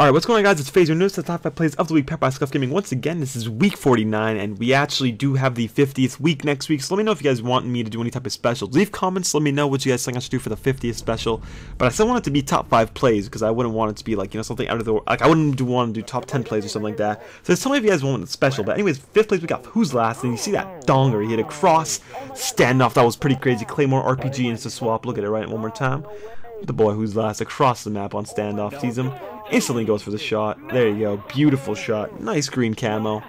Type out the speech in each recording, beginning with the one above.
Alright, what's going on guys? It's Phaser News, the top 5 plays of the week prepped by SCUF Gaming. Once again, this is week 49, and we actually do have the 50th week next week, so let me know if you guys want me to do any type of specials. Leave comments, let me know what you guys think I should do for the 50th special, but I still want it to be top 5 plays, because I wouldn't want it to be like, you know, something out of the, like, I wouldn't want to do top 10 plays or something like that. So tell me if you guys want it special, but anyways, 5th place we got WhosLast, and you see that donger, he hit a cross, standoff, that was pretty crazy, Claymore RPG and it's a swap, look at it right one more time. The boy who's last across the map on standoff sees him, instantly goes for the shot. There you go, beautiful shot. Nice green camo.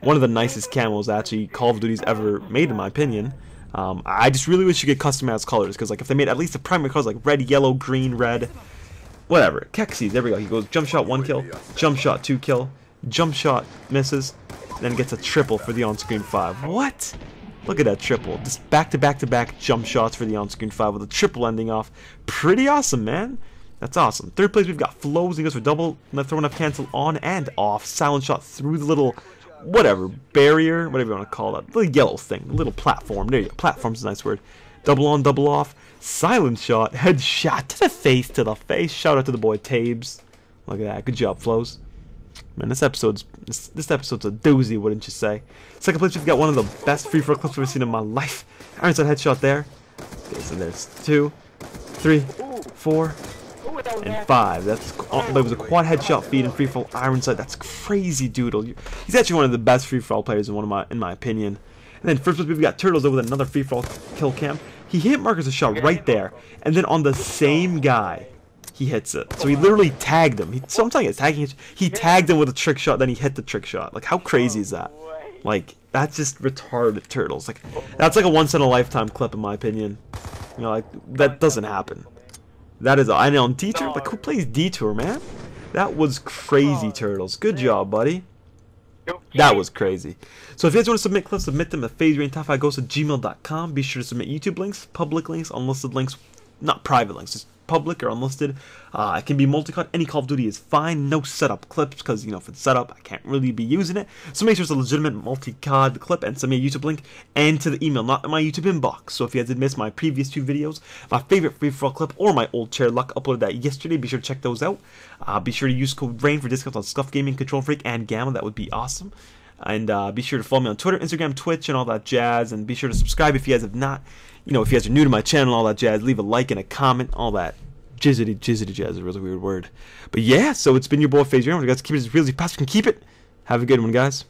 One of the nicest camos actually Call of Duty's ever made in my opinion. Um, I just really wish you could customize colors because like if they made at least the primary colors like red, yellow, green, red, whatever. Kexi, there we go. He goes jump shot one kill, jump shot two kill, jump shot misses, then gets a triple for the on-screen five. What? Look at that triple. Just back to back to back jump shots for the on-screen five with a triple ending off. Pretty awesome, man. That's awesome. Third place, we've got Flows. He goes for double, throwing up cancel on and off. Silent shot through the little, whatever, barrier, whatever you want to call that. The yellow thing, the little platform. There you go. Platform's a nice word. Double on, double off. Silent shot. Headshot to the face, to the face. Shout out to the boy Tabes. Look at that. Good job, Flows. Man, this episode's this, this episode's a doozy, wouldn't you say? Second place, we've got one of the best free throw clips I've ever seen in my life. Ironside headshot there. Okay, so there's two, three, four, and five. That's oh, that was a quad headshot feed and free-for-all Ironside. That's crazy, Dootle. He's actually one of the best free-for-all players in one of my in my opinion. And then first place, we've got Turtles over with another free-for-all kill cam. He hit Marcus a shot right there, and then on the same guy he hits it. So he literally tagged him. He, so I'm telling you, tagging. He tagged him with a trick shot, then he hit the trick shot. Like how crazy is that? Like that's just retarded turtles. Like that's like a once in a lifetime clip in my opinion. You know, like that doesn't happen. That is I know Detour. Like who plays Detour, man? That was crazy, turtles. Good job, buddy. That was crazy. So if you guys want to submit clips, submit them at phaserandtop5 goes gmail.com. Be sure to submit YouTube links, public links, unlisted links, not private links, just public or unlisted. Uh, it can be multi-COD. Any Call of Duty is fine. No setup clips because, you know, if it's setup, I can't really be using it. So make sure it's a legitimate multi-COD clip and send me a YouTube link and to the email, not in my YouTube inbox. So if you guys did miss my previous two videos, my favorite free-for-all clip or my old chair luck, uploaded that yesterday. Be sure to check those out. Uh, be sure to use code RAIN for discounts on SCUF Gaming, KontrolFreek, and Gamma. That would be awesome. And uh, be sure to follow me on Twitter, Instagram, Twitch, and all that jazz. And be sure to subscribe if you guys have not. You know, if you guys are new to my channel, all that jazz. Leave a like and a comment, all that jizzity jizzity jazz is a really weird word. But yeah, so it's been your boy FaZe Rain. You guys keep it as real as you possibly can keep it. Have a good one, guys.